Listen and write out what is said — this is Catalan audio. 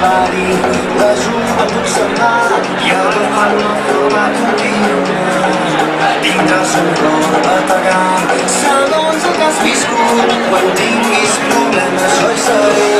somebody loves you, I look somebody Я бы порвал трубаки cor a pagar segons el que has viscut quan tinguis problemes jo hi seré